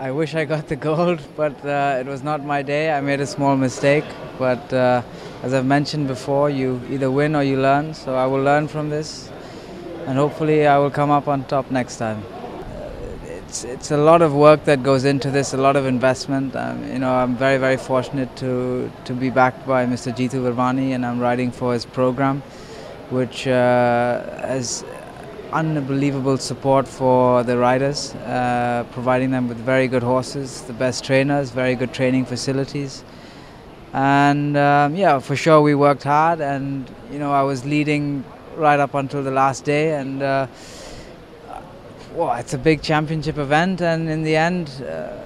I wish I got the gold, but uh, it was not my day. I made a small mistake, but uh, as I've mentioned before, you either win or you learn. So I will learn from this, and hopefully I will come up on top next time. It's it's a lot of work that goes into this, a lot of investment. Um, you know, I'm very very fortunate to to be backed by Mr. Jitu Virwani, and I'm riding for his program, which uh, has unbelievable support for the riders, uh, providing them with very good horses, the best trainers, very good training facilities. And um, yeah, for sure we worked hard, and you know I was leading right up until the last day, and uh, well, it's a big championship event, and in the end, uh,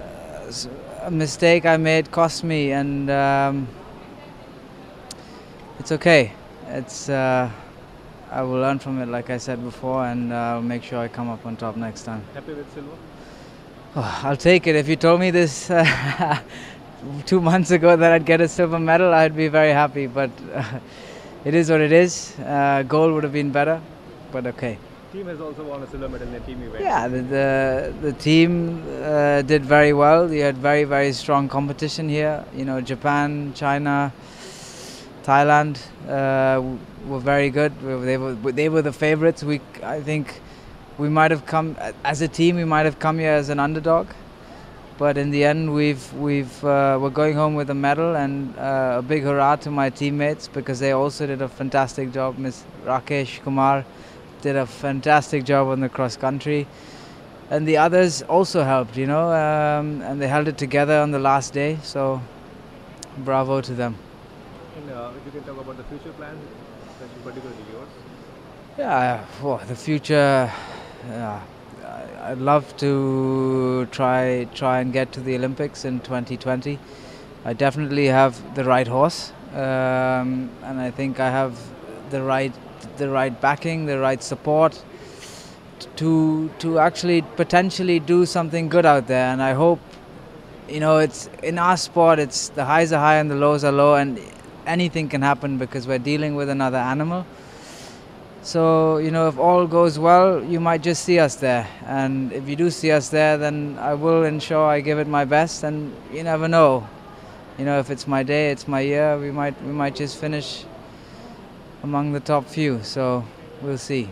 a mistake I made cost me, and um, it's okay. It's uh, I will learn from it, like I said before, and uh, I'll make sure I come up on top next time. Happy with silver? Oh, I'll take it. If you told me this uh, two months ago that I'd get a silver medal, I'd be very happy. But uh, it is what it is. Uh, gold would have been better, but okay. Team has also won a silver medal in a team event. Yeah, the the, the team uh, did very well. You had very very strong competition here. You know, Japan, China, Thailand uh, were very good. They were they were the favorites. We I think we might have come as a team. We might have come here as an underdog, but in the end, we've we've uh, we're going home with a medal and uh, a big hurrah to my teammates because they also did a fantastic job. Miss Rakesh Kumar did a fantastic job on the cross country. And the others also helped, you know, um, and they held it together on the last day. So, bravo to them. And uh, if you can talk about the future plans, especially particularly yours. Yeah, oh, the future. I- I'd love to try try and get to the Olympics in 2020. I definitely have the right horse, um, and I think I have the right the right backing, the right support to to actually potentially do something good out there. And I hope, you know, it's in our sport. It's the highs are high and the lows are low, and anything can happen because we're dealing with another animal. So, you know, if all goes well, you might just see us there. And if you do see us there, then I will ensure I give it my best. And you never know. You know, if it's my day, it's my year, we might, we might just finish among the top few. So, we'll see.